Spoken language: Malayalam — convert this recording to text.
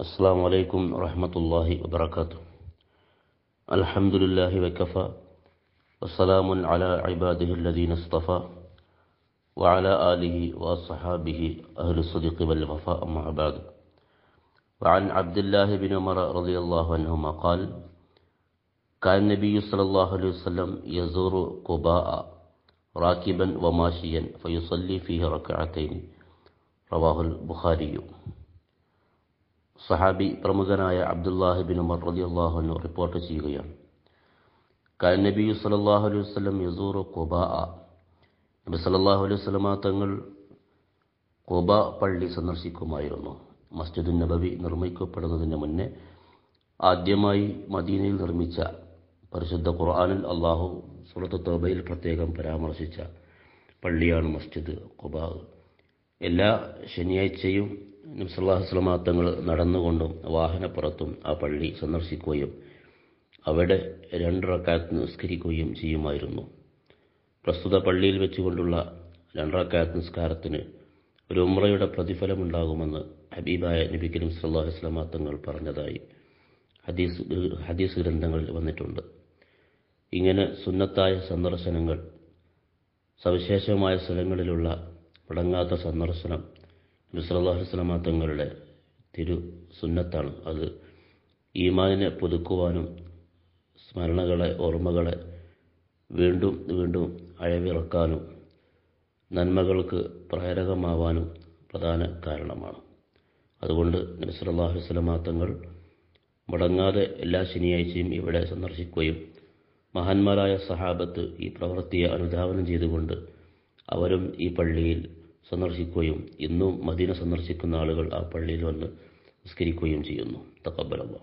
السلام عليكم ورحمة الله وبركاته. الحمد لله وكفى. وسلام على عباده الذين اصطفى. وعلى آله وأصحابه أهل الصدق والوفاء أما بعد. وعن عبد الله بن عمر رضي الله عنهما قال كان النبي صلى الله عليه وسلم يزور قباء راكبا وماشيا فيصلي فيه ركعتين. رواه البخاري. സഹാബി പ്രമുഖനായ അബ്ദുല്ലാഹിബിൻ ഉമർ റളിയല്ലാഹു അൻഹു റിപ്പോർട്ട് ചെയ്യുകയാണ്. കാൻ നബി സല്ലല്ലാഹു അലൈഹി വസല്ലം യസൂറു ഖുബാ. നബി സല്ലല്ലാഹു അലൈഹി വസല്ലമ തങ്ങൾ ഖുബ പള്ളി സന്ദർശിക്കുമായിരുന്നു. മസ്ജിദുൻ നബവി നിർമ്മിക്കപ്പെടുന്നതിന് മുന്നേ ആദ്യമായി മദീനയിൽ നിർമ്മിച്ച പരിശുദ്ധ ഖുർആാനിൽ അള്ളാഹു സുറത്ത് തോബയിൽ പ്രത്യേകം പരാമർശിച്ച പള്ളിയാണ് മസ്ജിദ് ഖുബാ. എല്ലാ ശനിയാഴ്ചയും നബ്സല്ലാഹുസ്ലമാ തങ്ങൾ നടന്നുകൊണ്ടും വാഹനപ്പുറത്തും ആ പള്ളി സന്ദർശിക്കുകയും അവിടെ രണ്ട് റക്കാത്ത് നിസ്കരിക്കുകയും ചെയ്യുമായിരുന്നു. പ്രസ്തുത പള്ളിയിൽ വെച്ചുകൊണ്ടുള്ള രണ്ടറക്കാത്ത് നിസ്കാരത്തിന് ഒരു ഉമ്രയുടെ പ്രതിഫലമുണ്ടാകുമെന്ന് ഹബീബായ നബി കരീം സല്ലാഹു വസ്ലമാ തങ്ങൾ പറഞ്ഞതായി ഹദീസ് ഹദീസ് ഗ്രന്ഥങ്ങളിൽ വന്നിട്ടുണ്ട്. ഇങ്ങനെ സുന്നത്തായ സന്ദർശനങ്ങൾ സവിശേഷമായ സ്ഥലങ്ങളിലുള്ള മുടങ്ങാത്ത സന്ദർശനം നബിസ്വല്ലാഹുസ്ലമ തങ്ങളുടെ തിരു സുന്നത്താണ്. അത് ഈമാനിനെ പുതുക്കുവാനും സ്മരണകളെ ഓർമ്മകളെ വീണ്ടും വീണ്ടും അഴവിറക്കാനും നന്മകൾക്ക് പ്രേരകമാവാനും പ്രധാന കാരണമാണ്. അതുകൊണ്ട് നബി സല്ലല്ലാഹു അലൈഹി തങ്ങൾ മുടങ്ങാതെ എല്ലാ ശനിയാഴ്ചയും ഇവിടെ സന്ദർശിക്കുകയും മഹാന്മാരായ സഹാബത്ത് ഈ പ്രവൃത്തിയെ അനുധാവനം ചെയ്തുകൊണ്ട് അവരും ഈ പള്ളിയിൽ സന്ദർശിക്കുകയും ഇന്നും മദീന സന്ദർശിക്കുന്ന ആളുകൾ ആ പള്ളിയിൽ വന്ന് നിസ്കരിക്കുകയും ചെയ്യുന്നു. തക്കബലല്ല